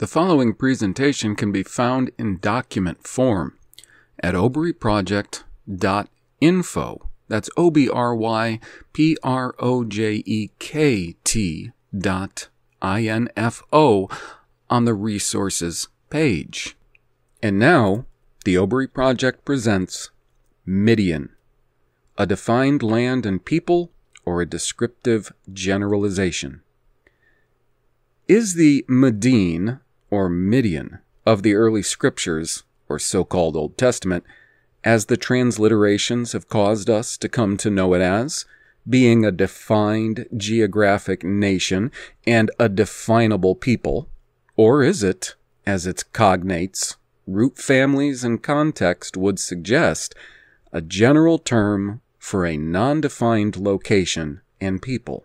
The following presentation can be found in document form at obryprojekt.info. That's O B R Y P R O J E K T dot I N F O on the resources page. And now, the OBRY Projekt presents Midian, a defined land and people or a descriptive generalization. Is the Medine or Midian of the early scriptures, or so called Old Testament, as the transliterations have caused us to come to know it as, being a defined geographic nation and a definable people? Or is it, as its cognates, root families, and context would suggest, a general term for a non defined location and people?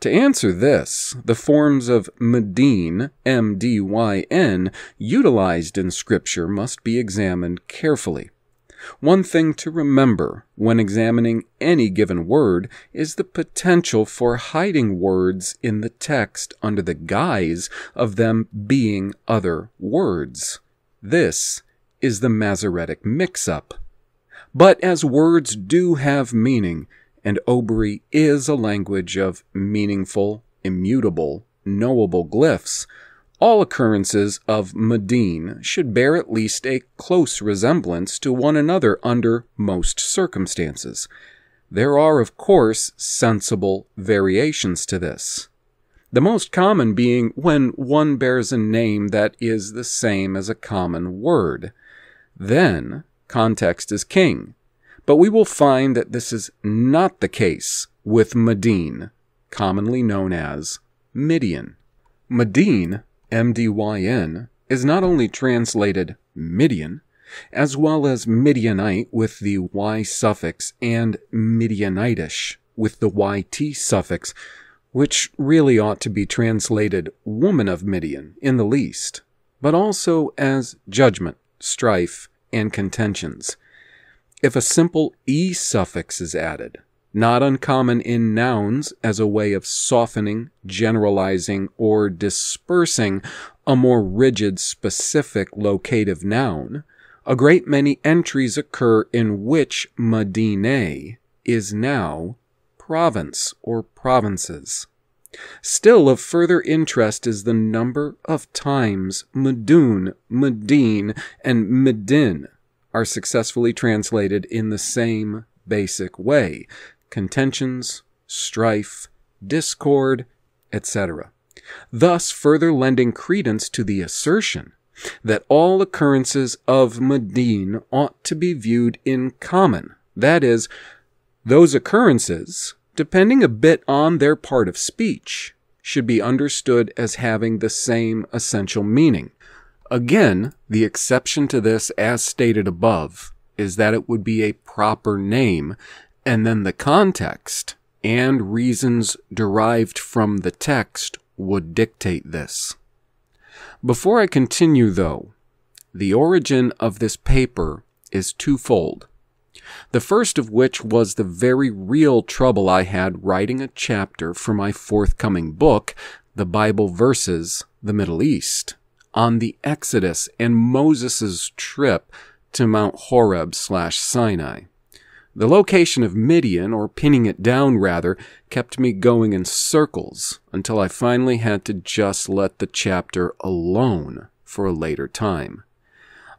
To answer this, the forms of Medine, M D Y N, utilized in Scripture must be examined carefully. One thing to remember when examining any given word is the potential for hiding words in the text under the guise of them being other words. This is the Masoretic mix up. But as words do have meaning, and Obry is a language of meaningful, immutable, knowable glyphs, all occurrences of Medine should bear at least a close resemblance to one another under most circumstances. There are, of course, sensible variations to this. The most common being when one bears a name that is the same as a common word. Then, context is king, but we will find that this is not the case with Medine, commonly known as Midian. Medine, M-D-Y-N, is not only translated Midian, as well as Midianite with the Y suffix and Midianitish with the YT suffix, which really ought to be translated woman of Midian in the least, but also as judgment, strife, and contentions if a simple e suffix is added, not uncommon in nouns as a way of softening, generalizing, or dispersing a more rigid specific locative noun, a great many entries occur in which Medine is now province or provinces. Still of further interest is the number of times Medun, Medine, and Medin are successfully translated in the same basic way contentions, strife, discord, etc. Thus, further lending credence to the assertion that all occurrences of Medine ought to be viewed in common. That is, those occurrences, depending a bit on their part of speech, should be understood as having the same essential meaning. Again, the exception to this, as stated above, is that it would be a proper name, and then the context and reasons derived from the text would dictate this. Before I continue, though, the origin of this paper is twofold. The first of which was the very real trouble I had writing a chapter for my forthcoming book, The Bible Versus the Middle East on the Exodus and Moses' trip to Mount Horeb slash Sinai. The location of Midian, or pinning it down rather, kept me going in circles until I finally had to just let the chapter alone for a later time.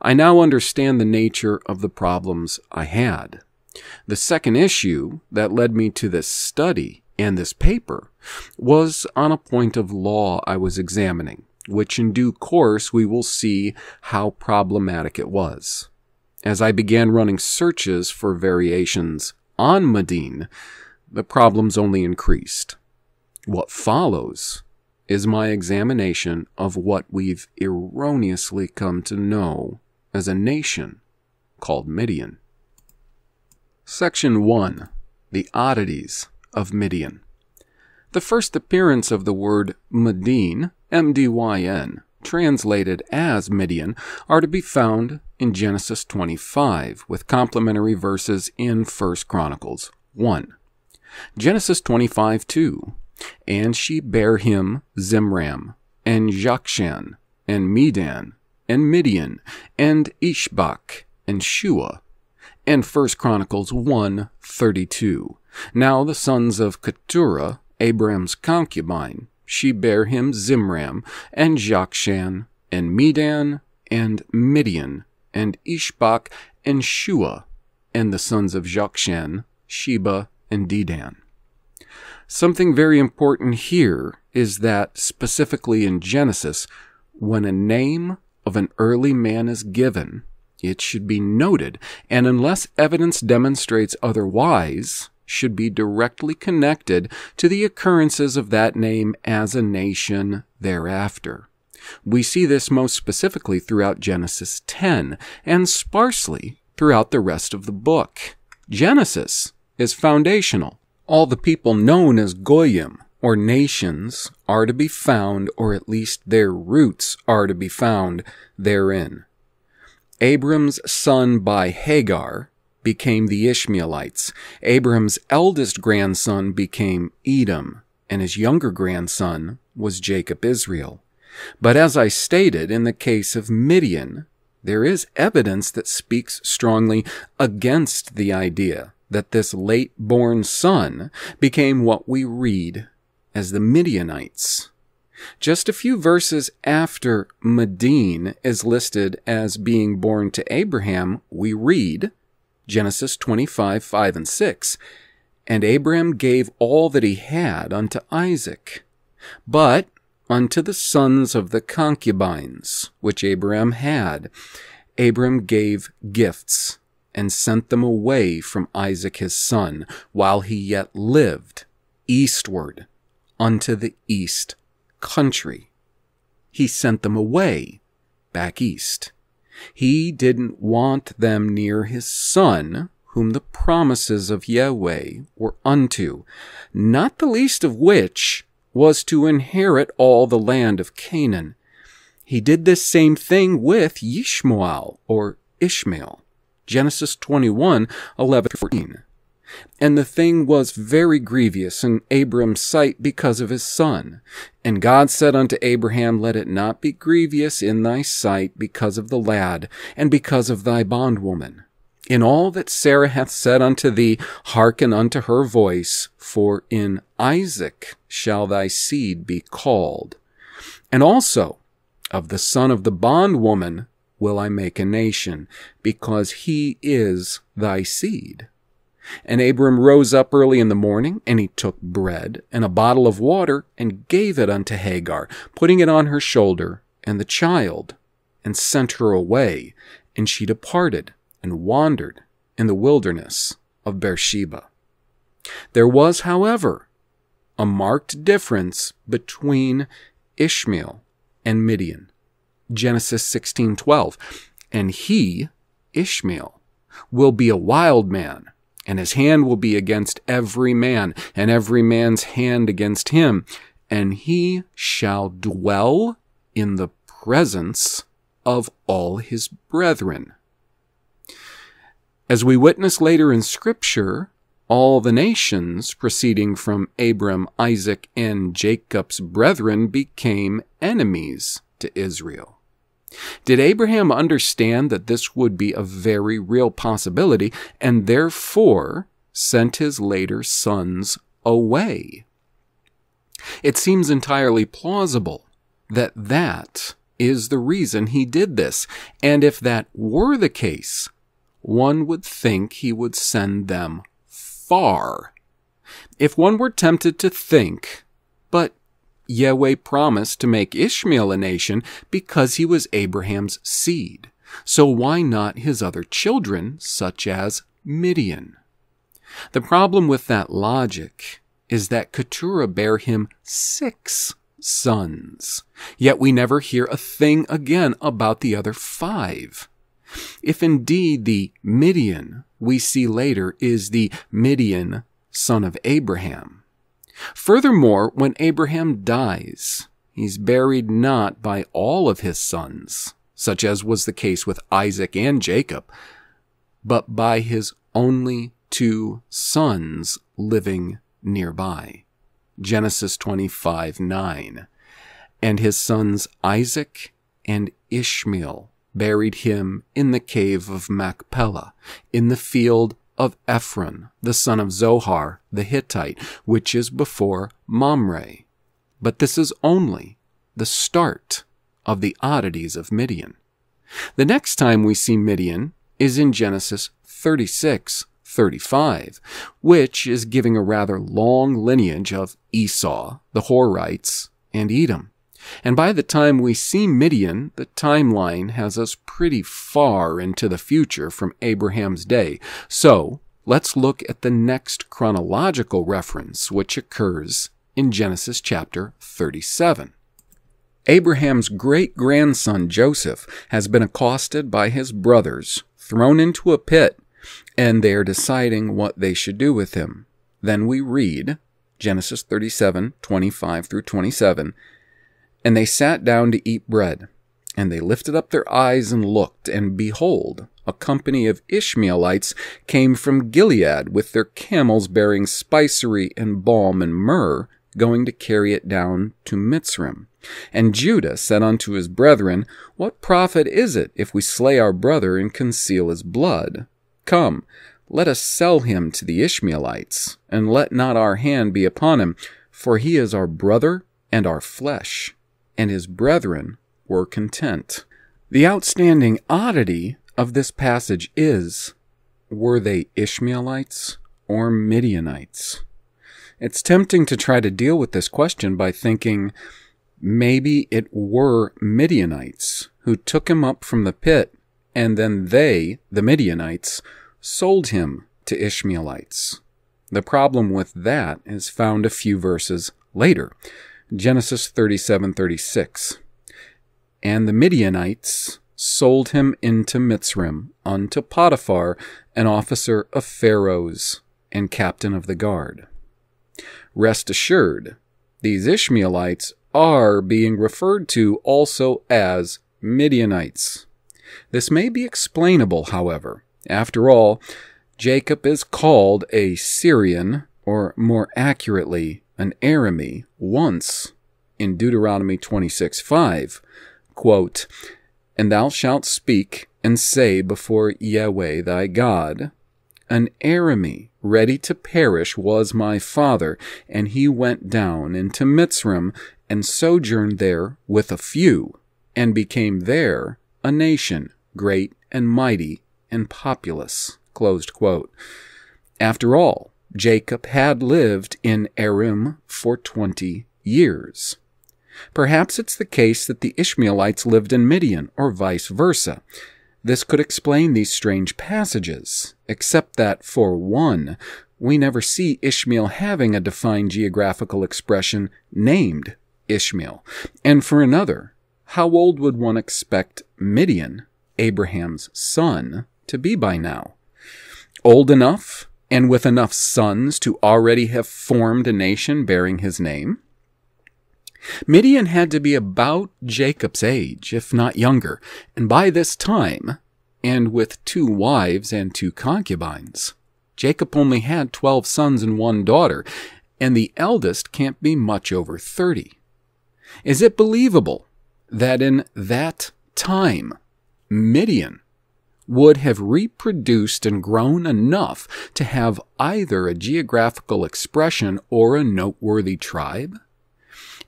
I now understand the nature of the problems I had. The second issue that led me to this study and this paper was on a point of law I was examining which in due course we will see how problematic it was. As I began running searches for variations on Medine, the problems only increased. What follows is my examination of what we've erroneously come to know as a nation called Midian. Section 1 The Oddities of Midian. The first appearance of the word Medine MDYN, translated as Midian, are to be found in Genesis 25, with complementary verses in 1 Chronicles 1. Genesis 25 2. And she bare him Zimran, and Jokshan, and Medan, and Midian, and Ishbak, and Shua, and 1 Chronicles 1 32. Now the sons of Keturah, Abram's concubine, she bare him Zimran, and Jokshan, and Medan, and Midian, and Ishbak, and Shua, and the sons of Jokshan, Sheba, and Dedan. Something very important here is that, specifically in Genesis, when a name of an early man is given, it should be noted, and unless evidence demonstrates otherwise, should be directly connected to the occurrences of that name as a nation thereafter. We see this most specifically throughout Genesis 10 and sparsely throughout the rest of the book. Genesis is foundational. All the people known as Goyim, or nations, are to be found, or at least their roots are to be found therein. Abram's son by Hagar became the Ishmaelites. Abram's eldest grandson became Edom, and his younger grandson was Jacob Israel. But as I stated, in the case of Midian, there is evidence that speaks strongly against the idea that this late born son became what we read as the Midianites. Just a few verses after Medine is listed as being born to Abraham, we read Genesis 25, 5 and 6, And Abraham gave all that he had unto Isaac, but unto the sons of the concubines which Abraham had, Abram gave gifts and sent them away from Isaac his son, while he yet lived, eastward unto the east country. He sent them away back east. He didn't want them near his son, whom the promises of Yahweh were unto, not the least of which was to inherit all the land of Canaan. He did this same thing with Yishmael or Ishmael. Genesis 21, 11 14. And the thing was very grievous in Abram's sight because of his son. And God said unto Abraham, Let it not be grievous in thy sight because of the lad, and because of thy bondwoman. In all that Sarah hath said unto thee, hearken unto her voice, for in Isaac shall thy seed be called. And also, of the son of the bondwoman will I make a nation, because he is thy seed. And Abram rose up early in the morning, and he took bread and a bottle of water, and gave it unto Hagar, putting it on her shoulder, and the child, and sent her away. And she departed, and wandered in the wilderness of Beersheba. There was, however, a marked difference between Ishmael and Midian. Genesis 16:12 And he Ishmael will be a wild man and his hand will be against every man, and every man's hand against him, and he shall dwell in the presence of all his brethren. As we witness later in Scripture, all the nations proceeding from Abram, Isaac, and Jacob's brethren became enemies to Israel. Did Abraham understand that this would be a very real possibility and therefore sent his later sons away? It seems entirely plausible that that is the reason he did this, and if that were the case, one would think he would send them far. If one were tempted to think, but Yahweh promised to make Ishmael a nation because he was Abraham's seed. So why not his other children, such as Midian? The problem with that logic is that Keturah bare him six sons, yet we never hear a thing again about the other five. If indeed the Midian we see later is the Midian son of Abraham, Furthermore, when Abraham dies, he's buried not by all of his sons, such as was the case with Isaac and Jacob, but by his only two sons living nearby. Genesis 25 9. And his sons Isaac and Ishmael buried him in the cave of Machpelah, in the field of Ephron, the son of Zohar the Hittite, which is before Mamre. But this is only the start of the oddities of Midian. The next time we see Midian is in Genesis 36 35, which is giving a rather long lineage of Esau, the Horites, and Edom. And by the time we see Midian, the timeline has us pretty far into the future from Abraham's day. So let's look at the next chronological reference, which occurs in Genesis chapter 37. Abraham's great grandson Joseph has been accosted by his brothers, thrown into a pit, and they are deciding what they should do with him. Then we read Genesis 37 25 through 27. And they sat down to eat bread. And they lifted up their eyes and looked, and behold, a company of Ishmaelites came from Gilead with their camels bearing spicery and balm and myrrh, going to carry it down to Mitzrim. And Judah said unto his brethren, What profit is it if we slay our brother and conceal his blood? Come, let us sell him to the Ishmaelites, and let not our hand be upon him, for he is our brother and our flesh. And his brethren were content. The outstanding oddity of this passage is were they Ishmaelites or Midianites? It's tempting to try to deal with this question by thinking maybe it were Midianites who took him up from the pit, and then they, the Midianites, sold him to Ishmaelites. The problem with that is found a few verses later. Genesis 37:36. And the Midianites sold him into Mitzrim unto Potiphar, an officer of Pharaoh's and captain of the guard. Rest assured, these Ishmaelites are being referred to also as Midianites. This may be explainable, however. After all, Jacob is called a Syrian, or more accurately, an Arami, once in Deuteronomy 26 5. Quote, and thou shalt speak and say before Yahweh thy God, An Arami ready to perish was my father, and he went down into Mitzrim and sojourned there with a few, and became there a nation, great and mighty and populous. Closed. After all, Jacob had lived in Aram for twenty years. Perhaps it's the case that the Ishmaelites lived in Midian, or vice versa. This could explain these strange passages, except that, for one, we never see Ishmael having a defined geographical expression named Ishmael. And for another, how old would one expect Midian, Abraham's son, to be by now? Old enough and with enough sons to already have formed a nation bearing his name? Midian had to be about Jacob's age, if not younger, and by this time, and with two wives and two concubines, Jacob only had twelve sons and one daughter, and the eldest can't be much over thirty. Is it believable that in that time, Midian would have reproduced and grown enough to have either a geographical expression or a noteworthy tribe?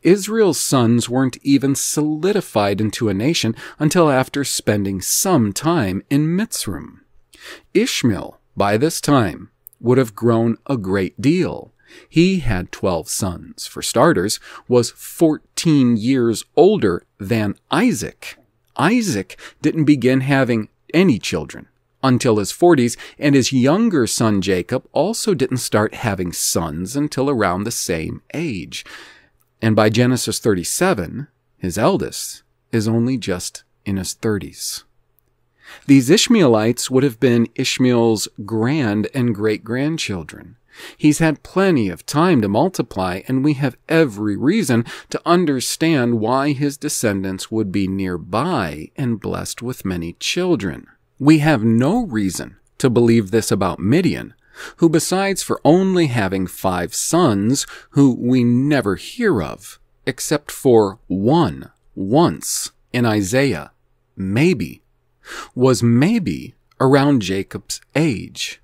Israel's sons weren't even solidified into a nation until after spending some time in Mitzrim. Ishmael, by this time, would have grown a great deal. He had 12 sons. For starters, was 14 years older than Isaac. Isaac didn't begin having any children until his 40s, and his younger son Jacob also didn't start having sons until around the same age. And by Genesis 37, his eldest is only just in his 30s. These Ishmaelites would have been Ishmael's grand and great grandchildren. He's had plenty of time to multiply, and we have every reason to understand why his descendants would be nearby and blessed with many children. We have no reason to believe this about Midian, who besides for only having five sons, who we never hear of, except for one once in Isaiah, maybe, was maybe around Jacob's age.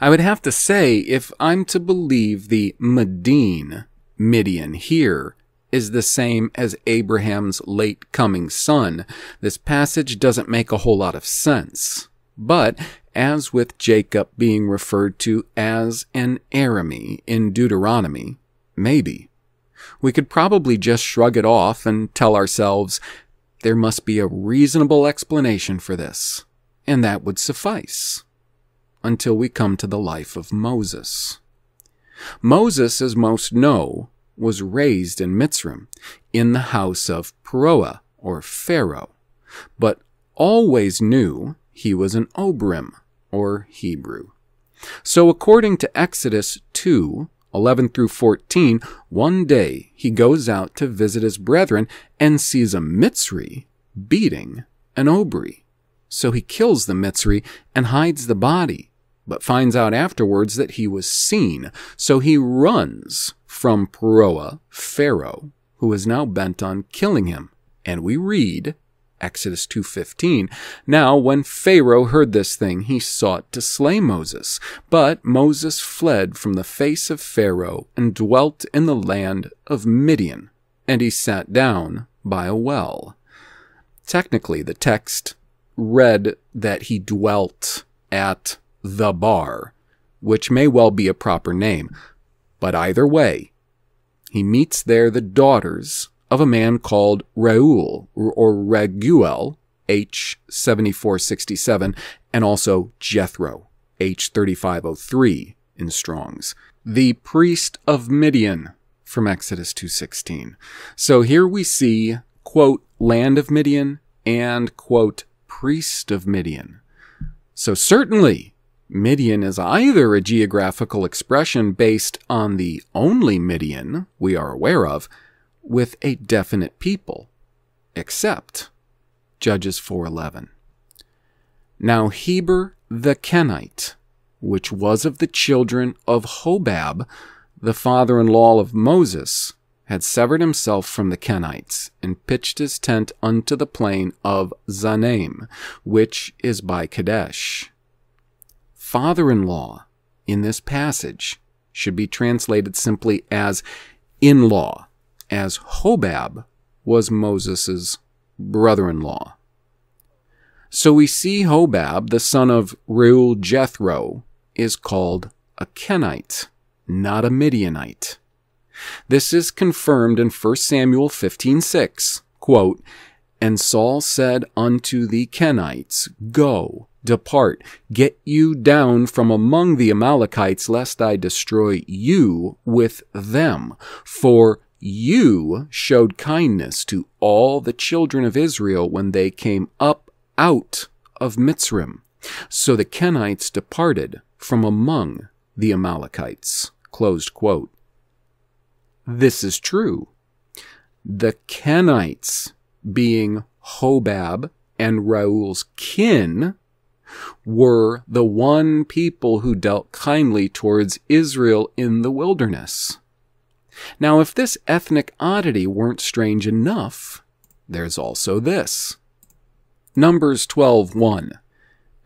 I would have to say, if I'm to believe the Medine, Midian here, is the same as Abraham's late coming son, this passage doesn't make a whole lot of sense. But, as with Jacob being referred to as an Arami in Deuteronomy, maybe. We could probably just shrug it off and tell ourselves there must be a reasonable explanation for this, and that would suffice until we come to the life of Moses. Moses, as most know, was raised in Mitzrayim, in the house of Pharaoh, or Pharaoh, but always knew he was an Obrim, or Hebrew. So according to Exodus 2, 11 through 14, one day he goes out to visit his brethren and sees a Mitzri beating an Obri. So he kills the Mitzri and hides the body, but finds out afterwards that he was seen. So he runs from Pharaoh, Pharaoh, who is now bent on killing him. And we read Exodus 2:15. Now when Pharaoh heard this thing, he sought to slay Moses, but Moses fled from the face of Pharaoh and dwelt in the land of Midian, and he sat down by a well. Technically, the text read that he dwelt at the bar, which may well be a proper name, but either way, he meets there the daughters of a man called Reuel or Raguel, H 7467, and also Jethro, H 3503 in Strong's, the priest of Midian from Exodus 2:16. So here we see quote land of Midian and quote priest of Midian. So certainly Midian is either a geographical expression based on the only Midian we are aware of, with a definite people, except Judges 4:11. Now Heber the Kenite, which was of the children of Hobab, the father-in-law of Moses, had severed himself from the Kenites and pitched his tent unto the plain of Zaanaim, which is by Kadesh. Father-in-law in this passage should be translated simply as in-law as Hobab was Moses' brother in law. So we see Hobab, the son of Reuel Jethro, is called a Kenite, not a Midianite. This is confirmed in 1 Samuel 15:6. Quote, And Saul said unto the Kenites, Go, depart, get you down from among the Amalekites, lest I destroy you with them. For you showed kindness to all the children of Israel when they came up out of Mitzrayim. So the Kenites departed from among the Amalekites. This is true. The Kenites, being Hobab and Reuel's kin, were the one people who dealt kindly towards Israel in the wilderness. Now, if this ethnic oddity weren't strange enough, there's also this. Numbers 12:1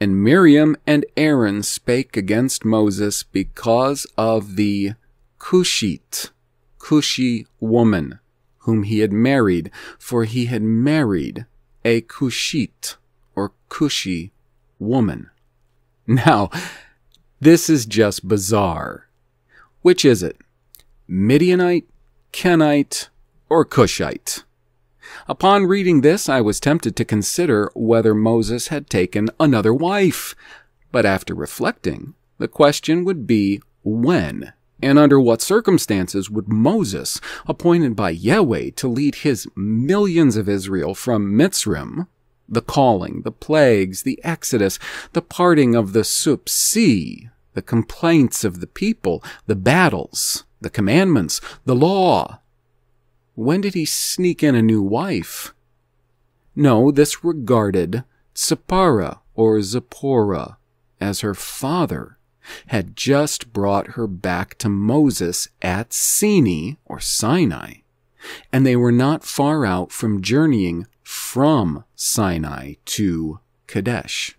And Miriam and Aaron spake against Moses because of the Cushite, Cushi woman, whom he had married, for he had married a Cushite or Cushi woman. Now, this is just bizarre. Which is it? Midianite, Kenite, or Cushite. Upon reading this, I was tempted to consider whether Moses had taken another wife. But after reflecting, the question would be when and under what circumstances would Moses, appointed by Yahweh to lead his millions of Israel from Mitzrayim, the calling, the plagues, the exodus, the parting of the Sup Sea, the complaints of the people, the battles, the commandments, the law. When did he sneak in a new wife? No, this regarded Zipporah or Zipporah as her father had just brought her back to Moses at Sinai or Sinai, and they were not far out from journeying from Sinai to Kadesh.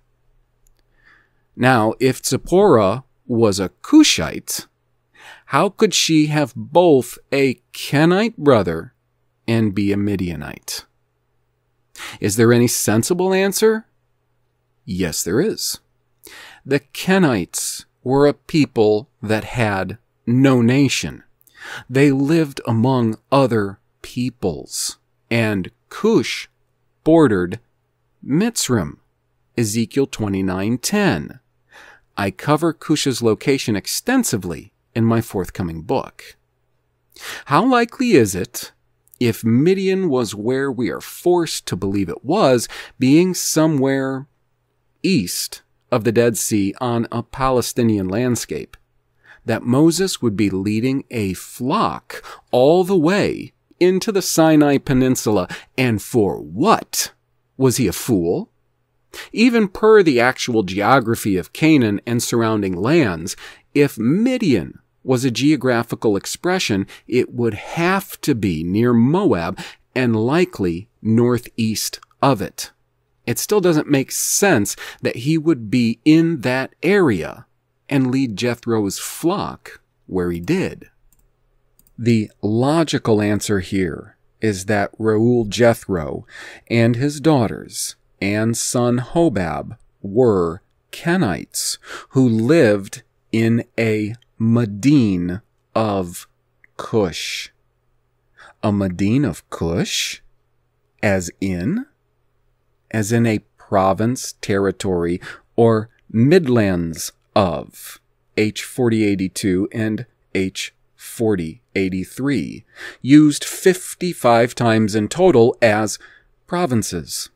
Now, if Zipporah was a Cushite, how could she have both a Kenite brother and be a Midianite? Is there any sensible answer? Yes, there is. The Kenites were a people that had no nation. They lived among other peoples, and Cush bordered Mitzrim. Ezekiel 29:10. I cover Cush's location extensively in my forthcoming book. How likely is it if Midian was where we are forced to believe it was, being somewhere east of the Dead Sea on a Palestinian landscape, that Moses would be leading a flock all the way into the Sinai Peninsula. And for what? Was he a fool? Even per the actual geography of Canaan and surrounding lands, if Midian was a geographical expression, it would have to be near Moab and likely northeast of it. It still doesn't make sense that he would be in that area and lead Jethro's flock where he did. The logical answer here is that Reuel Jethro and his daughters and son Hobab were Kenites who lived in a Medine of Cush. A Medine of Cush? As in? As in a province, territory, or midlands of H4082 and H4083, used 55 times in total as provinces.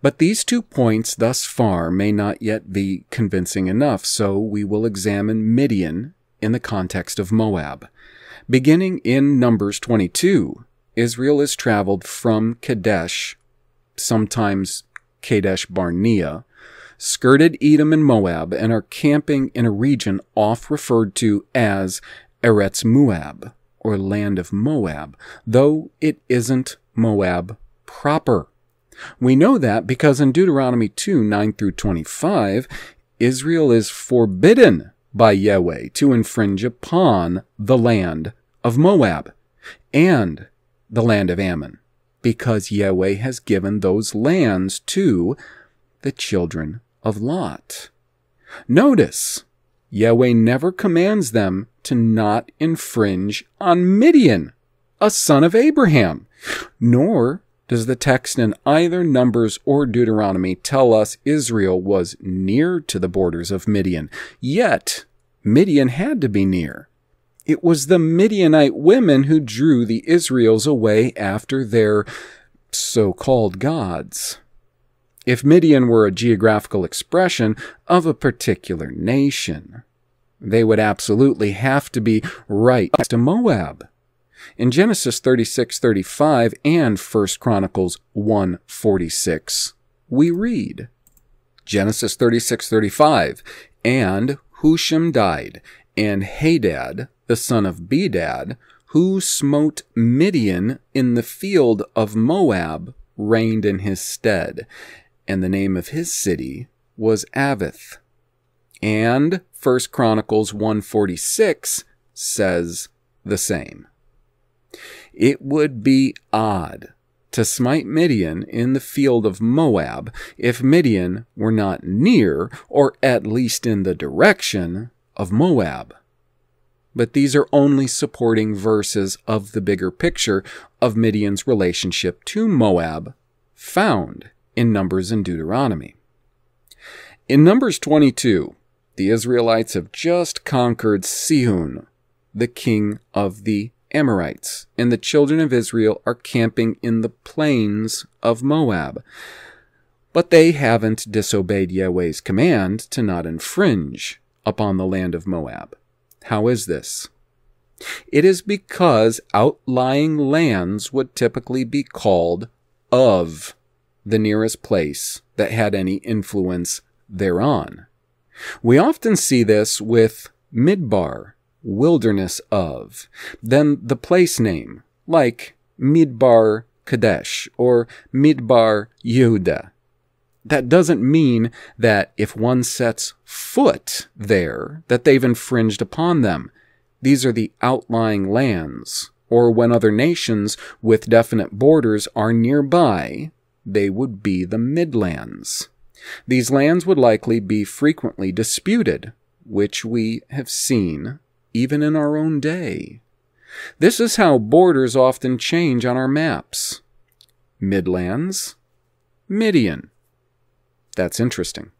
But these two points thus far may not yet be convincing enough, so we will examine Midian in the context of Moab. Beginning in Numbers 22, Israel is traveled from Kadesh, sometimes Kadesh Barnea, skirted Edom and Moab, and are camping in a region oft referred to as Eretz Moab, or land of Moab, though it isn't Moab proper. We know that because in Deuteronomy 2 9 through 25, Israel is forbidden by Yahweh to infringe upon the land of Moab and the land of Ammon, because Yahweh has given those lands to the children of Lot. Notice, Yahweh never commands them to not infringe on Midian, a son of Abraham, nor does the text in either Numbers or Deuteronomy tell us Israel was near to the borders of Midian? Yet, Midian had to be near. It was the Midianite women who drew the Israels away after their so called gods. If Midian were a geographical expression of a particular nation, they would absolutely have to be right next to Moab. In Genesis 36:35 and 1 Chronicles 1:46, we read, Genesis 36:35, and Husham died, and Hadad, the son of Bedad, who smote Midian in the field of Moab, reigned in his stead, and the name of his city was Avith. And 1 Chronicles 146 says the same. It would be odd to smite Midian in the field of Moab if Midian were not near, or at least in the direction, of Moab. But these are only supporting verses of the bigger picture of Midian's relationship to Moab, found in Numbers and Deuteronomy. In Numbers 22, the Israelites have just conquered Sihon, the king of the Amorites, and the children of Israel are camping in the plains of Moab. But they haven't disobeyed Yahweh's command to not infringe upon the land of Moab. How is this? It is because outlying lands would typically be called of the nearest place that had any influence thereon. We often see this with Midbar wilderness of, then the place name, like Midbar Kadesh or Midbar Yehuda. That doesn't mean that if one sets foot there, that they've infringed upon them. These are the outlying lands, or when other nations with definite borders are nearby, they would be the midlands. These lands would likely be frequently disputed, which we have seen even in our own day. This is how borders often change on our maps. Midlands, Midian. That's interesting.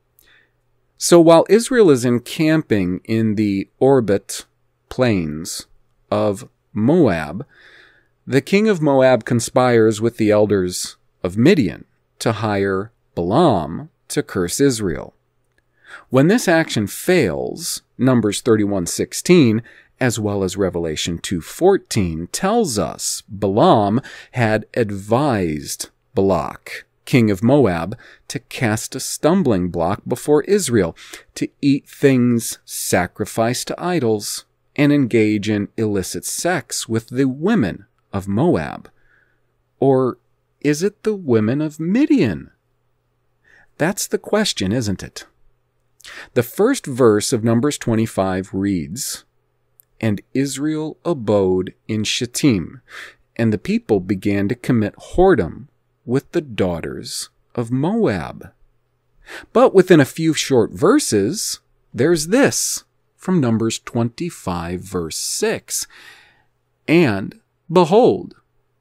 So while Israel is encamping in the orbit plains of Moab, the king of Moab conspires with the elders of Midian to hire Balaam to curse Israel. When this action fails, Numbers 31:16 as well as Revelation 2:14 tells us Balaam had advised Balak, king of Moab, to cast a stumbling block before Israel, to eat things sacrificed to idols, and engage in illicit sex with the women of Moab. Or is it the women of Midian? That's the question, isn't it? The first verse of Numbers 25 reads, And Israel abode in Shittim, and the people began to commit whoredom with the daughters of Moab. But within a few short verses, there's this from Numbers 25, verse 6. And, behold,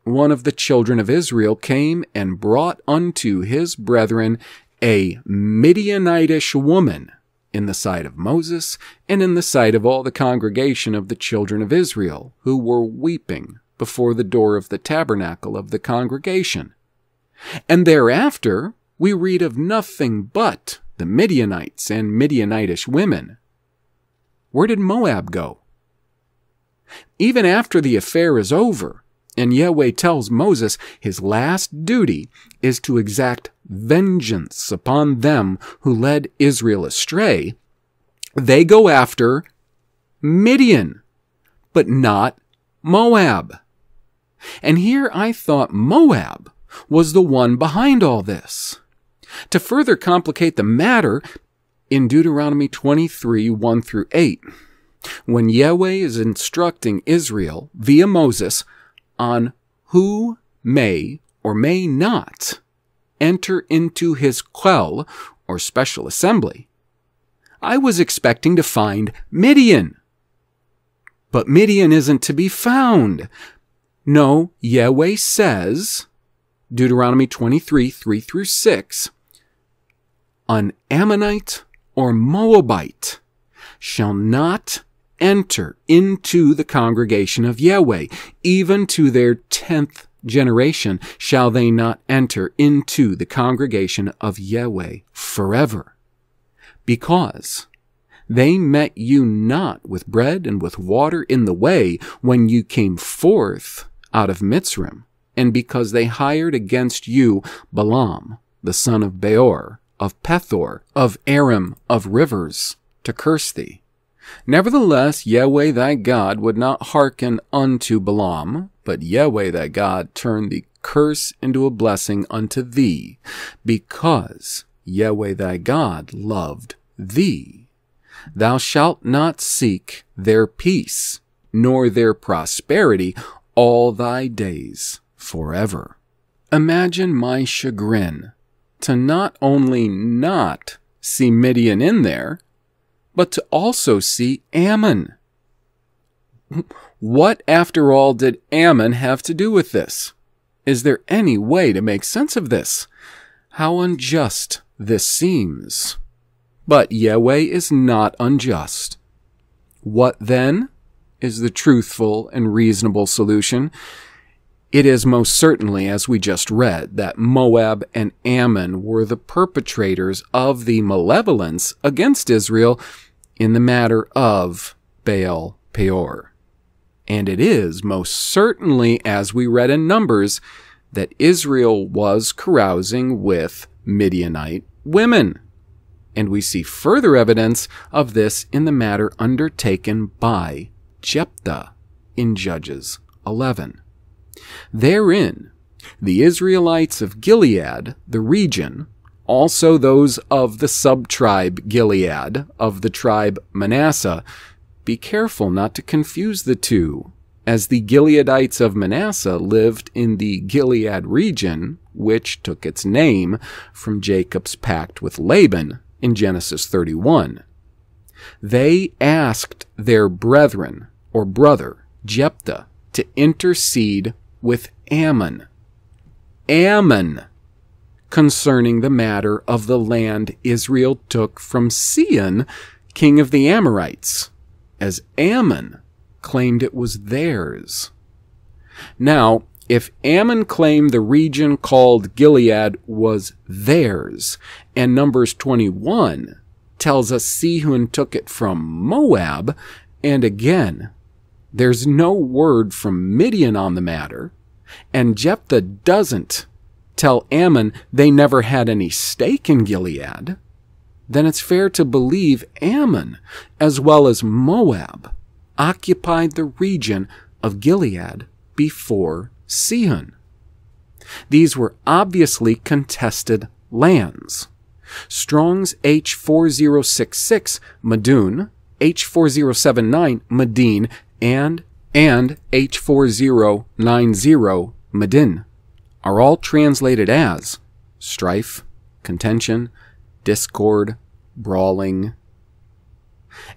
one of the children of Israel came and brought unto his brethren a Midianitish woman in the sight of Moses and in the sight of all the congregation of the children of Israel, who were weeping before the door of the tabernacle of the congregation. And thereafter we read of nothing but the Midianites and Midianitish women. Where did Moab go? Even after the affair is over, and Yahweh tells Moses his last duty is to exact vengeance upon them who led Israel astray, they go after Midian, but not Moab. And here I thought Moab was the one behind all this. To further complicate the matter, in Deuteronomy 23 1 through 8, when Yahweh is instructing Israel via Moses on who may or may not enter into his quell or special assembly, I was expecting to find Midian. But Midian isn't to be found. No, Yahweh says, Deuteronomy 23 3 through 6, an Ammonite or Moabite shall not enter into the congregation of Yahweh, even to their tenth generation shall they not enter into the congregation of Yahweh forever. Because they met you not with bread and with water in the way when you came forth out of Mitzrayim, and because they hired against you Balaam, the son of Beor, of Pethor, of Aram, of rivers, to curse thee. Nevertheless, Yahweh thy God would not hearken unto Balaam, but Yahweh thy God turned the curse into a blessing unto thee, because Yahweh thy God loved thee. Thou shalt not seek their peace, nor their prosperity all thy days forever. Imagine my chagrin to not only not see Midian in there, but to also see Ammon. What, after all, did Ammon have to do with this? Is there any way to make sense of this? How unjust this seems. But Yahweh is not unjust. What then is the truthful and reasonable solution? It is most certainly, as we just read, that Moab and Ammon were the perpetrators of the malevolence against Israel in the matter of Baal Peor. And it is most certainly, as we read in Numbers, that Israel was carousing with Midianite women. And we see further evidence of this in the matter undertaken by Jephthah in Judges 11. Therein, The Israelites of Gilead, the region, also those of the subtribe Gilead of the tribe Manasseh, be careful not to confuse the two, as the Gileadites of Manasseh lived in the Gilead region, which took its name from Jacob's pact with Laban in Genesis 31. They asked their brethren, or brother, Jephthah, to intercede with Ammon. Ammon concerning the matter of the land Israel took from Sihon, king of the Amorites, as Ammon claimed it was theirs. Now, if Ammon claimed the region called Gilead was theirs, and Numbers 21 tells us Sihon took it from Moab, and again, there's no word from Midian on the matter, and Jephthah doesn't tell Ammon they never had any stake in Gilead, then it's fair to believe Ammon, as well as Moab, occupied the region of Gilead before Sihon. These were obviously contested lands. Strong's H4066 Madun, H4079 Madin, and and H4090 Madin are all translated as strife, contention, discord, brawling.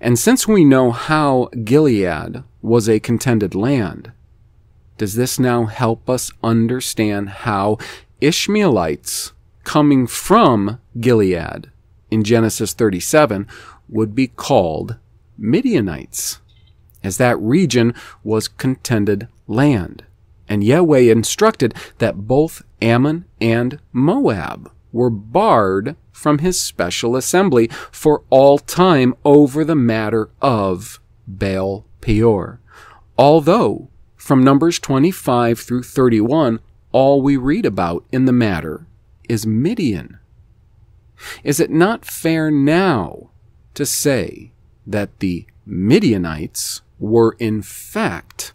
And since we know how Gilead was a contended land, does this now help us understand how Ishmaelites coming from Gilead in Genesis 37 would be called Midianites, as that region was contended land? And Yahweh instructed that both Ammon and Moab were barred from his special assembly for all time over the matter of Baal Peor. Although, from Numbers 25 through 31, all we read about in the matter is Midian. Is it not fair now to say that the Midianites were in fact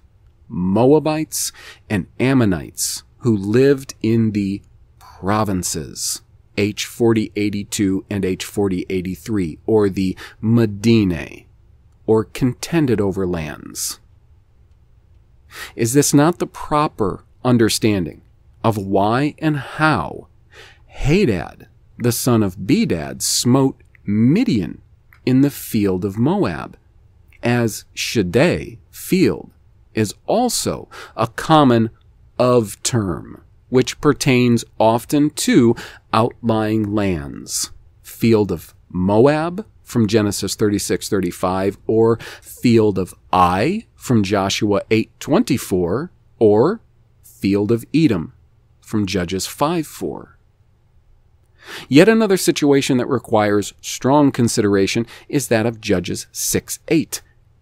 Moabites, and Ammonites who lived in the provinces, H4082 and H4083, or the Medinae, or contended over lands. Is this not the proper understanding of why and how Hadad, the son of Bedad, smote Midian in the field of Moab, as Shaddai, field, is also a common of term, which pertains often to outlying lands. Field of Moab from Genesis 36:35 or field of Ai from Joshua 8:24 or field of Edom from Judges 5:4. Yet another situation that requires strong consideration is that of Judges 6:8,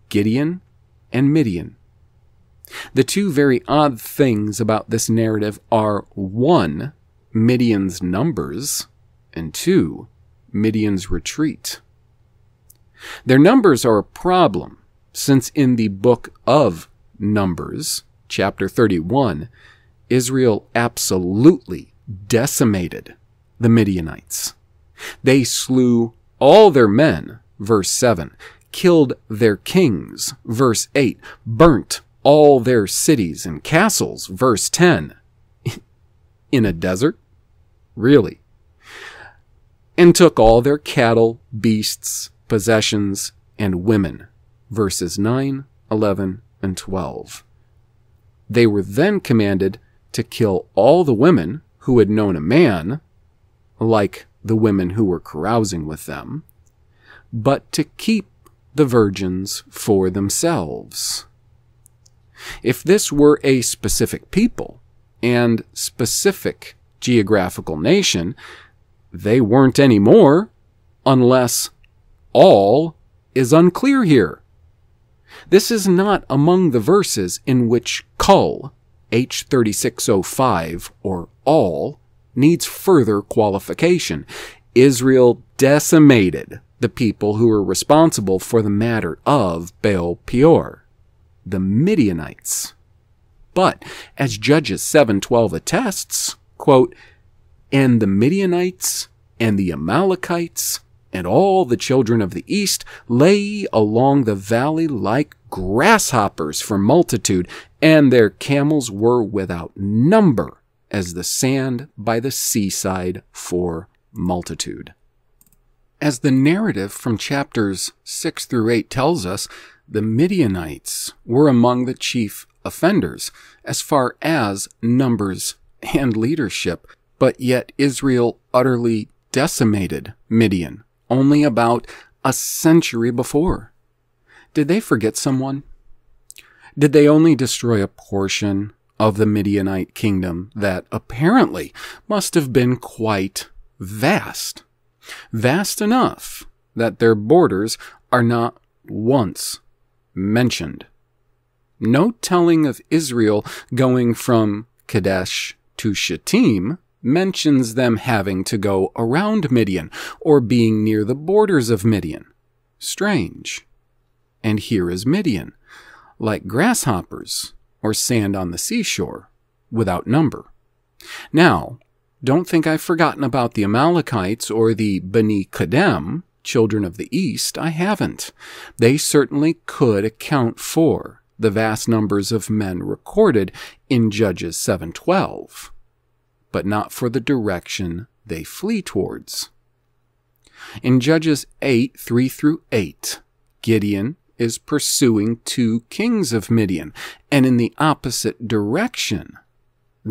Gideon and Midian. The two very odd things about this narrative are one, Midian's numbers, and two, Midian's retreat. Their numbers are a problem, since in the book of Numbers, chapter 31, Israel absolutely decimated the Midianites. They slew all their men, verse 7, killed their kings, verse 8, burnt all their cities and castles, verse 10. In a desert? Really? And took all their cattle, beasts, possessions, and women, verses 9, 11, and 12. They were then commanded to kill all the women who had known a man, like the women who were carousing with them, but to keep the virgins for themselves. If this were a specific people and specific geographical nation, they weren't anymore unless all is unclear here. This is not among the verses in which cull, H3605, or all, needs further qualification. Israel decimated the people who were responsible for the matter of Baal Peor the Midianites. But as Judges 7:12 attests, quote, "And the Midianites and the Amalekites and all the children of the east lay along the valley like grasshoppers for multitude, and their camels were without number as the sand by the seaside for multitude. As the narrative from chapters 6 through 8 tells us, the Midianites were among the chief offenders as far as numbers and leadership, but yet Israel utterly decimated Midian only about a century before. Did they forget someone? Did they only destroy a portion of the Midianite kingdom that apparently must have been quite vast? Vast enough that their borders are not once mentioned. No telling of Israel going from Kadesh to Shittim mentions them having to go around Midian or being near the borders of Midian. Strange. And here is Midian, like grasshoppers or sand on the seashore, without number. Now, don't think I've forgotten about the Amalekites or the Beni Kadem, children of the East. I haven't. They certainly could account for the vast numbers of men recorded in Judges 712 but not for the direction they flee towards. In Judges 8 3 through 8, Gideon is pursuing two kings of Midian, and in the opposite direction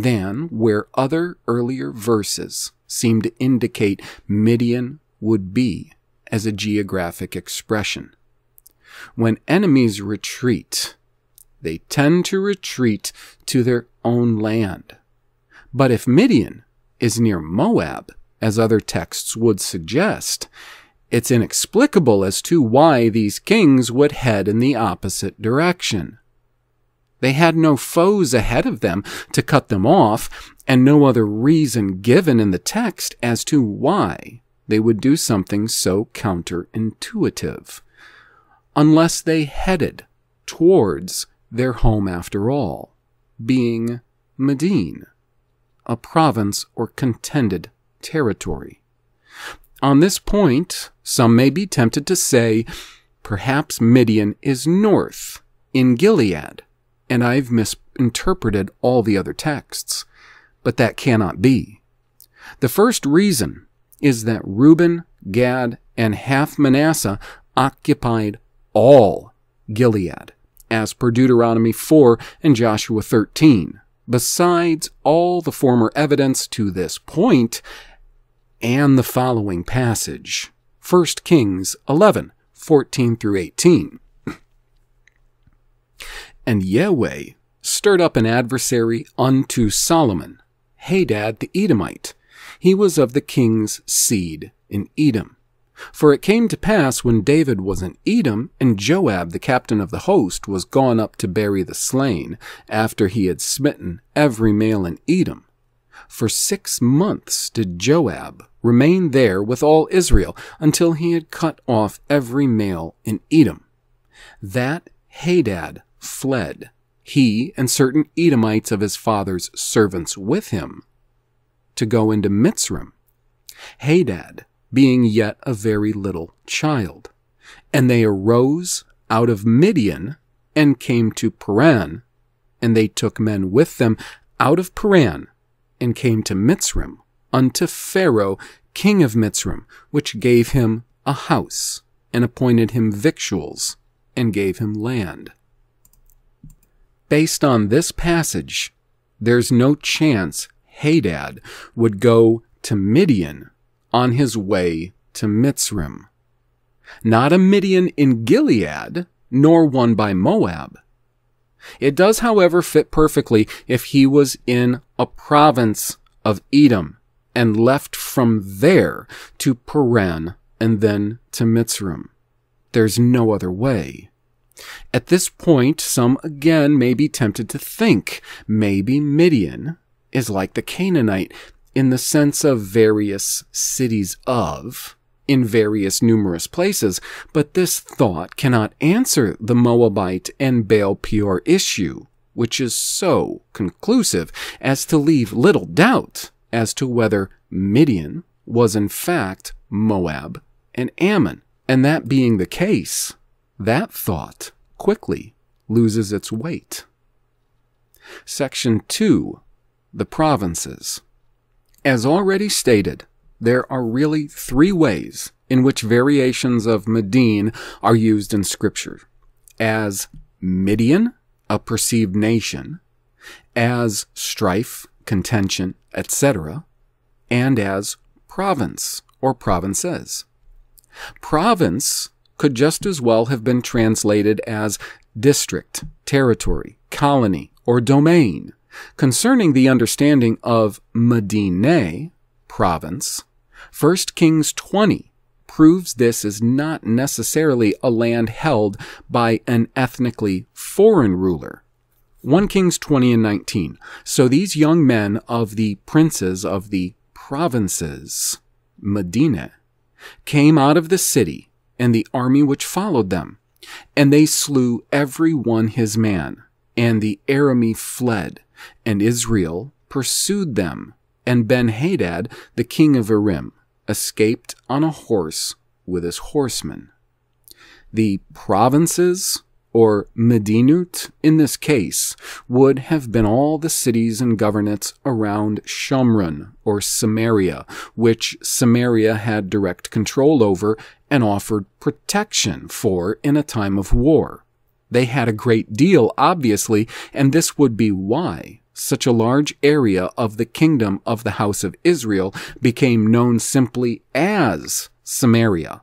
than where other earlier verses seem to indicate Midian would be as a geographic expression. When enemies retreat, they tend to retreat to their own land but if Midian is near Moab, as other texts would suggest, it's inexplicable as to why these kings would head in the opposite direction. They had no foes ahead of them to cut them off, and no other reason given in the text as to why they would do something so counterintuitive, unless they headed towards their home after all, being Medine a province or contended territory. On this point, some may be tempted to say, perhaps Midian is north, in Gilead, and I've misinterpreted all the other texts. But that cannot be. The first reason is that Reuben, Gad, and half Manasseh occupied all Gilead, as per Deuteronomy 4 and Joshua 13 besides all the former evidence to this point and the following passage 1 Kings 11 14 through 18. And Yahweh stirred up an adversary unto Solomon, Hadad the Edomite. He was of the king's seed in Edom. For it came to pass when David was in Edom, and Joab the captain of the host was gone up to bury the slain, after he had smitten every male in Edom. For six months did Joab remain there with all Israel, until he had cut off every male in Edom. That Hadad fled, he and certain Edomites of his father's servants with him, to go into Mitzrim. Hadad being yet a very little child. And they arose out of Midian and came to Paran, and they took men with them out of Paran and came to Mitzrim unto Pharaoh, king of Mitzrim, which gave him a house and appointed him victuals and gave him land. Based on this passage, there's no chance Hadad would go to Midian on his way to Mitzrim. Not a Midian in Gilead, nor one by Moab. It does, however, fit perfectly if he was in a province of Edom and left from there to Paran and then to Mitzrim. There's no other way. At this point, some again may be tempted to think maybe Midian is like the Canaanite in the sense of various cities of, in various numerous places, but this thought cannot answer the Moabite and Baal Peor issue, which is so conclusive as to leave little doubt as to whether Midian was in fact Moab and Ammon. And that being the case, that thought quickly loses its weight. Section 2 The Provinces. As already stated, there are really three ways in which variations of Medine are used in Scripture as Midian, a perceived nation, as strife, contention, etc., and as province or provinces. Province could just as well have been translated as district, territory, colony, or domain. Concerning the understanding of Medine, province, 1 Kings 20 proves this is not necessarily a land held by an ethnically foreign ruler. 1 Kings 20 and 19. So these young men of the princes of the provinces, Medina, came out of the city and the army which followed them, and they slew every one his man, and the Arameans fled, and Israel pursued them, and Ben-Hadad, the king of Aram, escaped on a horse with his horsemen. The provinces, or Medinut in this case, would have been all the cities and governorates around Shomron, or Samaria, which Samaria had direct control over and offered protection for in a time of war. They had a great deal, obviously, and this would be why such a large area of the kingdom of the house of Israel became known simply as Samaria.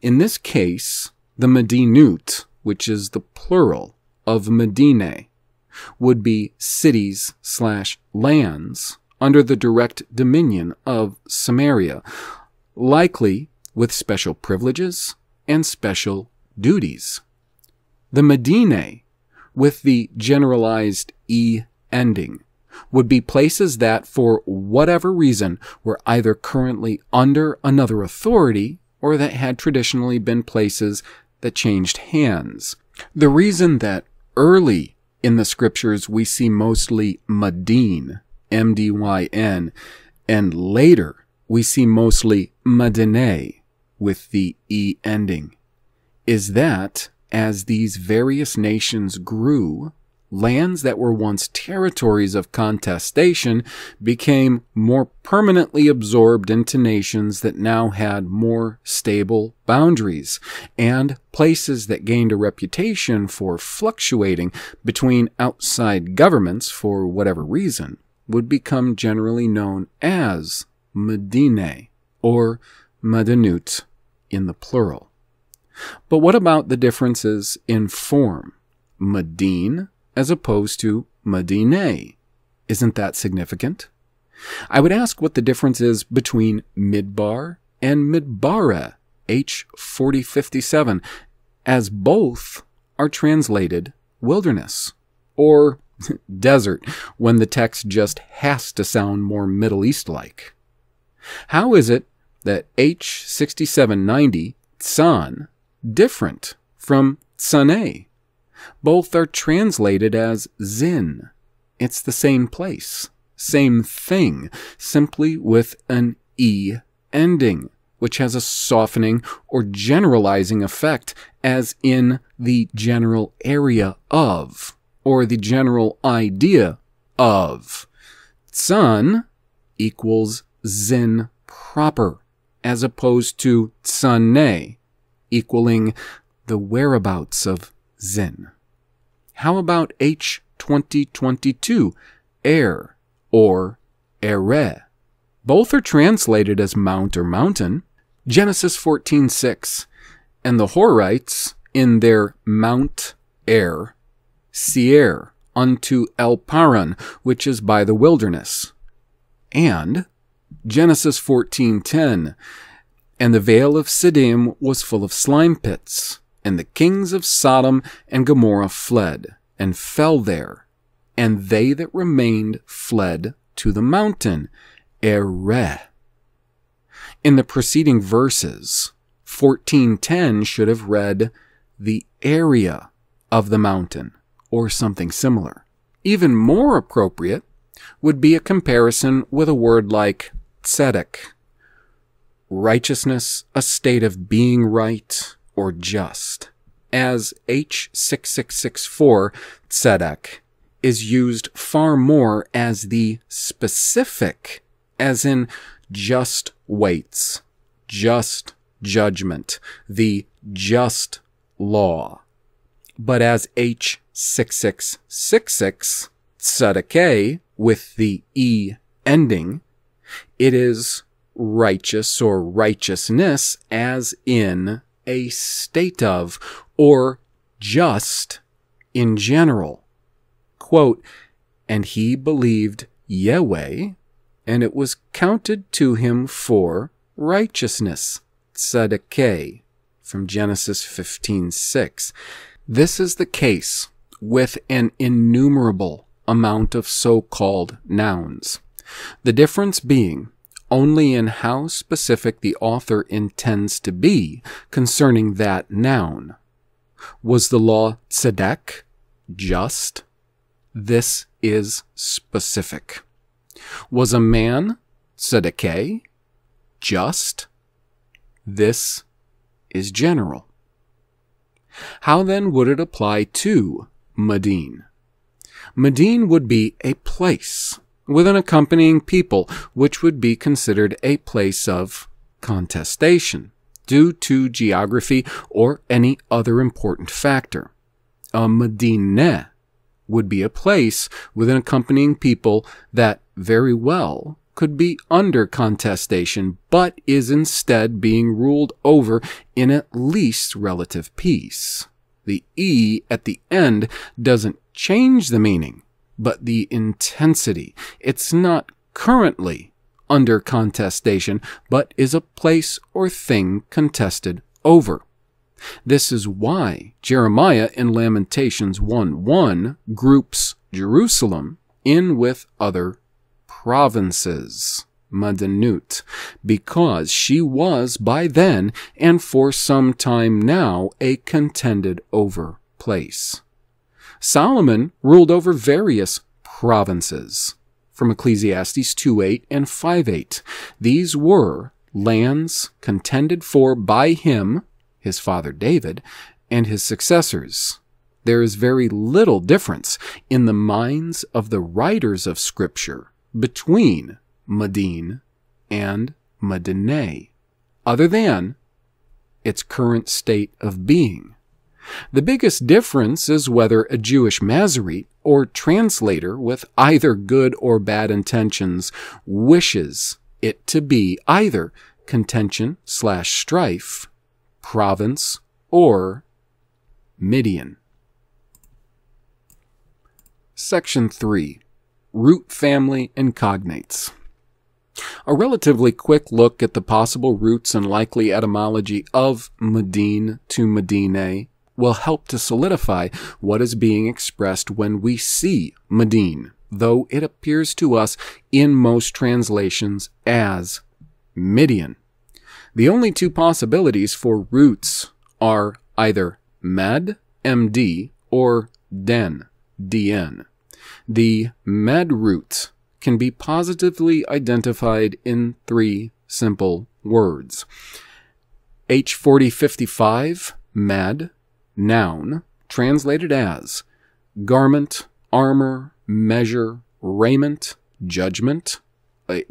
In this case, the Medinut, which is the plural of Medine, would be cities slash lands under the direct dominion of Samaria, likely with special privileges and special duties. The Medine, with the generalized E ending would be places that, for whatever reason, were either currently under another authority or that had traditionally been places that changed hands. The reason that early in the scriptures we see mostly Madin, M-D-Y-N, and later we see mostly Madine with the E ending, is that as these various nations grew, lands that were once territories of contestation became more permanently absorbed into nations that now had more stable boundaries, and places that gained a reputation for fluctuating between outside governments for whatever reason would become generally known as Medine or Madinut in the plural. But what about the differences in form? Medine as opposed to Madine. Isn't that significant? I would ask what the difference is between Midbar and Midbara, H4057, as both are translated wilderness or desert when the text just has to sound more Middle East like. How is it that H6790, Tsan, different from Tsane? Both are translated as Zin. It's the same place, same thing, simply with an E ending, which has a softening or generalizing effect, as in the general area of, or the general idea of. Tsun equals Zin proper, as opposed to Tsane, equaling the whereabouts of Zin. How about H2022, air, or ere? Both are translated as mount or mountain. Genesis 14:6, and the Horites in their Mount Air, Seir, unto El Paran, which is by the wilderness. And Genesis 14:10, and the vale of Siddim was full of slime pits. And the kings of Sodom and Gomorrah fled, and fell there, and they that remained fled to the mountain, Ereh. In the preceding verses, 1410 should have read the area of the mountain, or something similar. Even more appropriate would be a comparison with a word like tzedek, righteousness, a state of being right or just, as H6664 tzedek is used far more as the specific, as in just weights, just judgment, the just law. But as H6666 tzedakeh with the E ending, it is righteous or righteousness as in a state of or just in general. Quote, and he believed Yahweh, and it was counted to him for righteousness. Tzedakeh, from Genesis 15:6. This is the case with an innumerable amount of so-called nouns. The difference being only in how specific the author intends to be concerning that noun. Was the law tzedek, just? This is specific. Was a man tzedekah, just? This is general. How then would it apply to Madin? Madin would be a place with an accompanying people, which would be considered a place of contestation due to geography or any other important factor. A Medina would be a place with an accompanying people that very well could be under contestation, but is instead being ruled over in at least relative peace. The E at the end doesn't change the meaning, but the intensity. It's not currently under contestation, but is a place or thing contested over. This is why Jeremiah in Lamentations 1 1 groups Jerusalem in with other provinces. Madanut, because she was by then and for some time now a contended over place. Solomon ruled over various provinces. From Ecclesiastes 2.8 and 5.8. These were lands contended for by him, his father David, and his successors. There is very little difference in the minds of the writers of Scripture between Madin and Madineh, other than its current state of being. The biggest difference is whether a Jewish Masoret or translator with either good or bad intentions wishes it to be either contention slash strife, province, or Midian. Section 3 Root Family and Cognates. A relatively quick look at the possible roots and likely etymology of Medine to Medine will help to solidify what is being expressed when we see Medine, though it appears to us in most translations as Midian. The only two possibilities for roots are either med, md, or den, dn. The med root can be positively identified in three simple words. H4055, med, noun, translated as garment, armor, measure, raiment, judgment, a,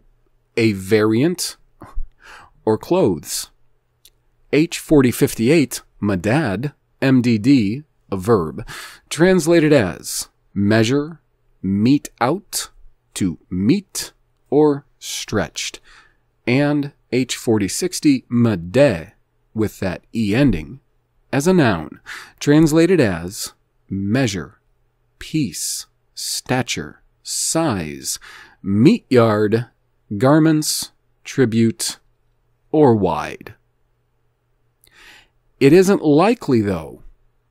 a variant, or clothes. H4058, madad, MDD, a verb, translated as measure, mete out, to meet, or stretched. And H4060, made, with that E ending, as a noun, translated as measure, piece, stature, size, meteyard, garments, tribute, or wide. It isn't likely, though,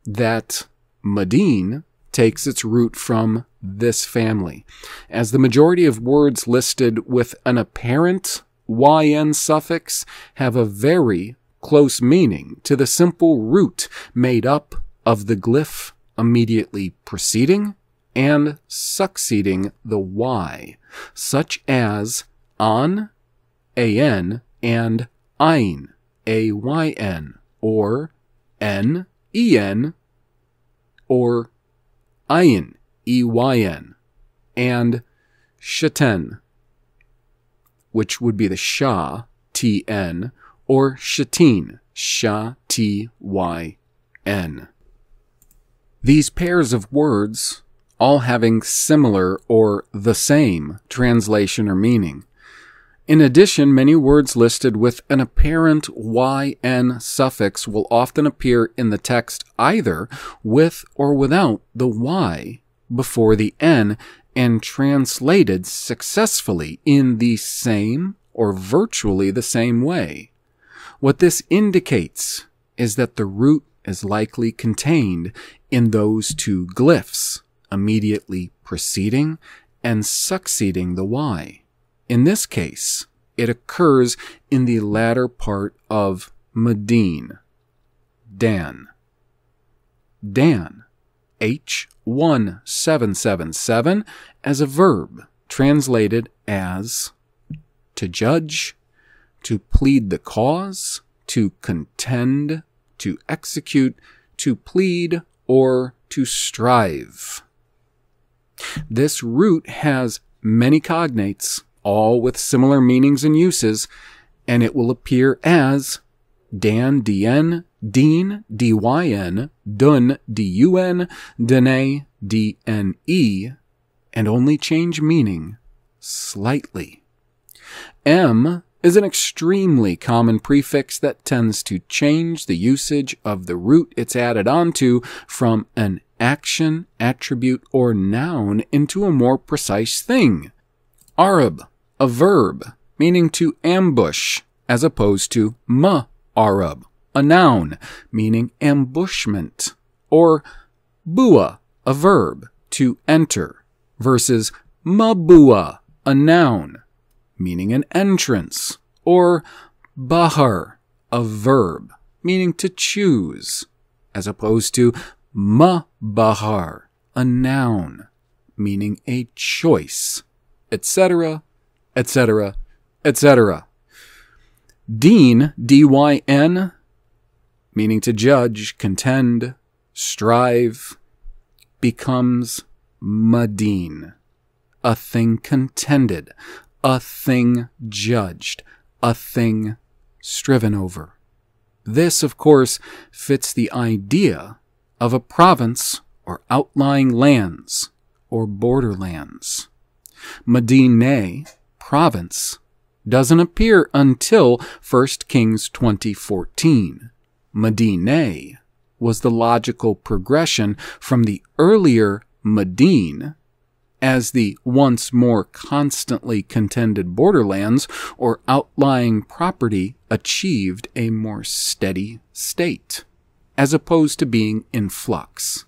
that Madine takes its root from this family, as the majority of words listed with an apparent yn suffix have a very close meaning to the simple root made up of the glyph immediately preceding and succeeding the Y, such as an, an, and ein, a-y-n, or n, en, or ein, e-y-n, and shaten, which would be the sha, t-n, or shatin, sha, t-y-n. These pairs of words all having similar or the same translation or meaning. In addition, many words listed with an apparent yn suffix will often appear in the text either with or without the y before the n and translated successfully in the same or virtually the same way. What this indicates is that the root is likely contained in those two glyphs immediately preceding and succeeding the Y. In this case, it occurs in the latter part of Medine. Dan. Dan. H1777 as a verb, translated as to judge, to plead the cause, to contend, to execute, to plead, or to strive. This root has many cognates, all with similar meanings and uses, and it will appear as Dan, dn, Dean, dyn, dun, dun, dene, dne, and only change meaning slightly. M is an extremely common prefix that tends to change the usage of the root it's added onto from an action, attribute, or noun into a more precise thing. Arab, a verb, meaning to ambush, as opposed to ma-arab, a noun, meaning ambushment. Or bua, a verb, to enter, versus mabua, a noun, meaning an entrance. Or bahar, a verb, meaning to choose, as opposed to Ma-bahar, a noun, meaning a choice, etc., etc., etc. Dean, D-Y-N, meaning to judge, contend, strive, becomes madeen, a thing contended, a thing judged, a thing striven over. This, of course, fits the idea of a province or outlying lands or borderlands. Medine, province, doesn't appear until 1 Kings 2014. Medine was the logical progression from the earlier Medine as the once more constantly contended borderlands or outlying property achieved a more steady state as opposed to being in flux.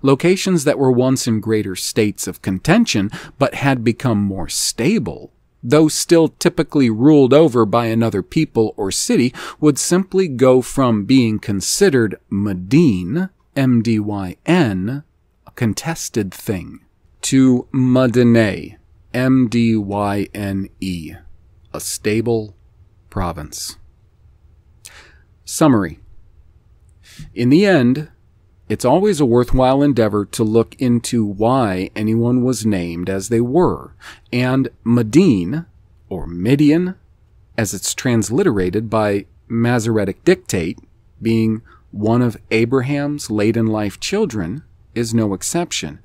Locations that were once in greater states of contention but had become more stable, though still typically ruled over by another people or city, would simply go from being considered Medine, M-D-Y-N, a contested thing, to Madine, M-D-Y-N-E, a stable province. Summary in the end, it's always a worthwhile endeavor to look into why anyone was named as they were, and Medine, or Midian, as it's transliterated by Masoretic dictate, being one of Abraham's late in life children, is no exception.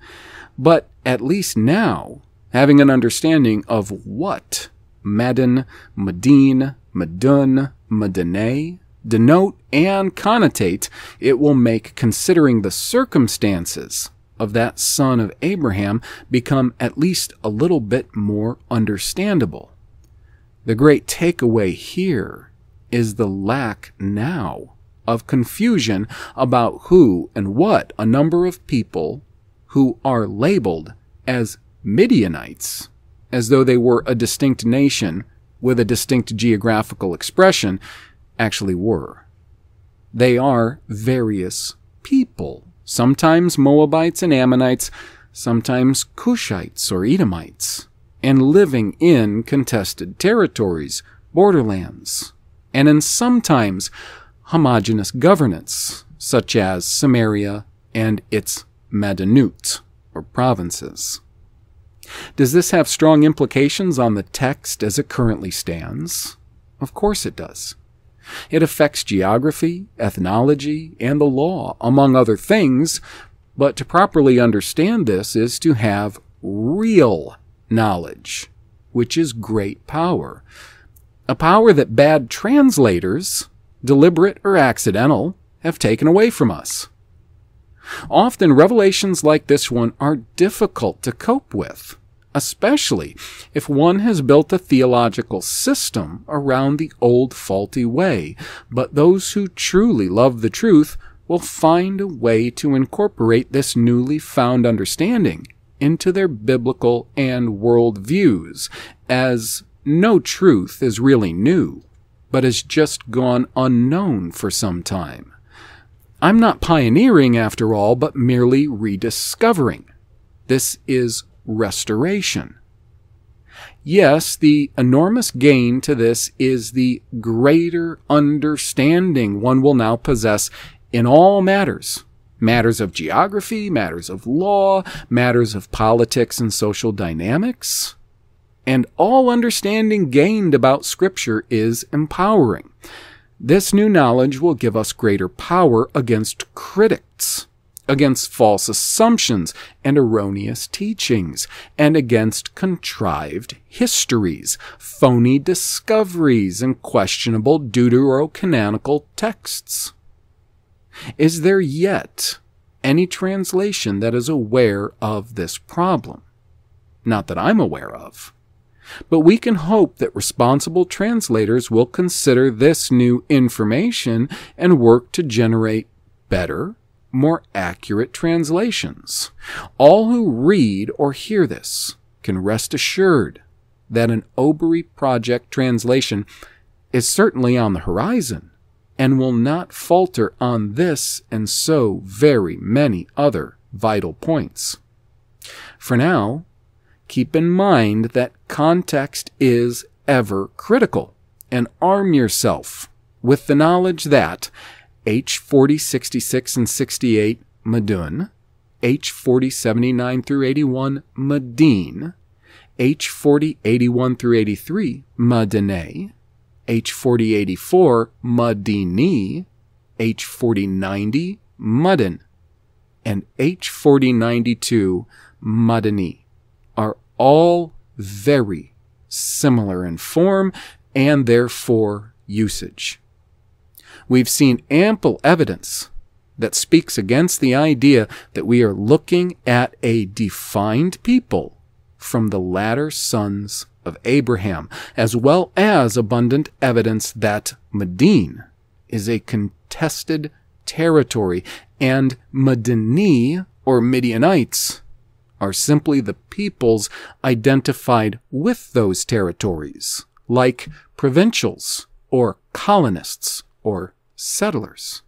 But at least now, having an understanding of what Madin, Medine, Medun, Medine, denote and connotate, it will make considering the circumstances of that son of Abraham become at least a little bit more understandable. The great takeaway here is the lack now of confusion about who and what a number of people who are labeled as Midianites, as though they were a distinct nation with a distinct geographical expression, actually were. They are various people sometimes Moabites and Ammonites, sometimes Cushites or Edomites, and living in contested territories, borderlands, and in sometimes homogeneous governance, such as Samaria and its Madanut, or provinces. Does this have strong implications on the text as it currently stands? Of course it does. It affects geography, ethnology, and the law, among other things, but to properly understand this is to have real knowledge, which is great power. A power that bad translators, deliberate or accidental, have taken away from us. Often revelations like this one are difficult to cope with, especially if one has built a theological system around the old faulty way. But those who truly love the truth will find a way to incorporate this newly found understanding into their biblical and world views, as no truth is really new, but has just gone unknown for some time. I'm not pioneering after all, but merely rediscovering. This is restoration. Yes, the enormous gain to this is the greater understanding one will now possess in all matters matters of geography, matters of law, matters of politics and social dynamics. And all understanding gained about Scripture is empowering. This new knowledge will give us greater power against critics, against false assumptions and erroneous teachings, and against contrived histories, phony discoveries, and questionable deuterocanonical texts. Is there yet any translation that is aware of this problem? Not that I'm aware of. But we can hope that responsible translators will consider this new information and work to generate better, more accurate translations. All who read or hear this can rest assured that an OBRY Projekt translation is certainly on the horizon and will not falter on this and so very many other vital points. For now, keep in mind that context is ever critical and arm yourself with the knowledge that H40, 66, and 68 Madun, H40, 79 through 81 Madin, H40, 81 through 83 Madene, H40, 84 Madini, H40, 90 Mudden, and H40, 92 Madani are all very similar in form and therefore usage. We've seen ample evidence that speaks against the idea that we are looking at a defined people from the latter sons of Abraham, as well as abundant evidence that Medine is a contested territory and Medini or Midianites are simply the peoples identified with those territories, like provincials or colonists or settlers.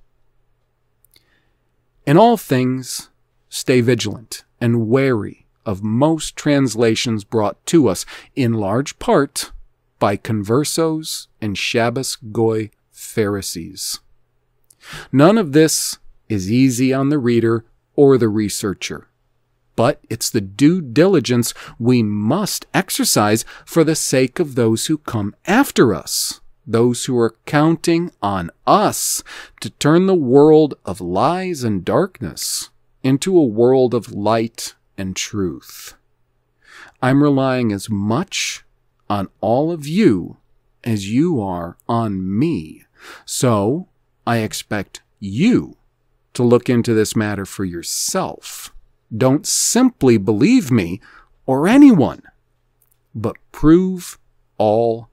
In all things, stay vigilant and wary of most translations brought to us, in large part by conversos and Shabbos Goy Pharisees. None of this is easy on the reader or the researcher but it's the due diligence we must exercise for the sake of those who come after us, those who are counting on us to turn the world of lies and darkness into a world of light and truth. I'm relying as much on all of you as you are on me. So I expect you to look into this matter for yourself don't simply believe me or anyone, but prove all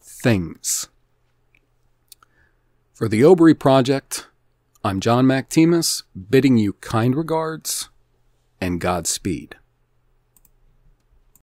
things. For the OBRY Projekt, I'm John Machtemes, bidding you kind regards and Godspeed.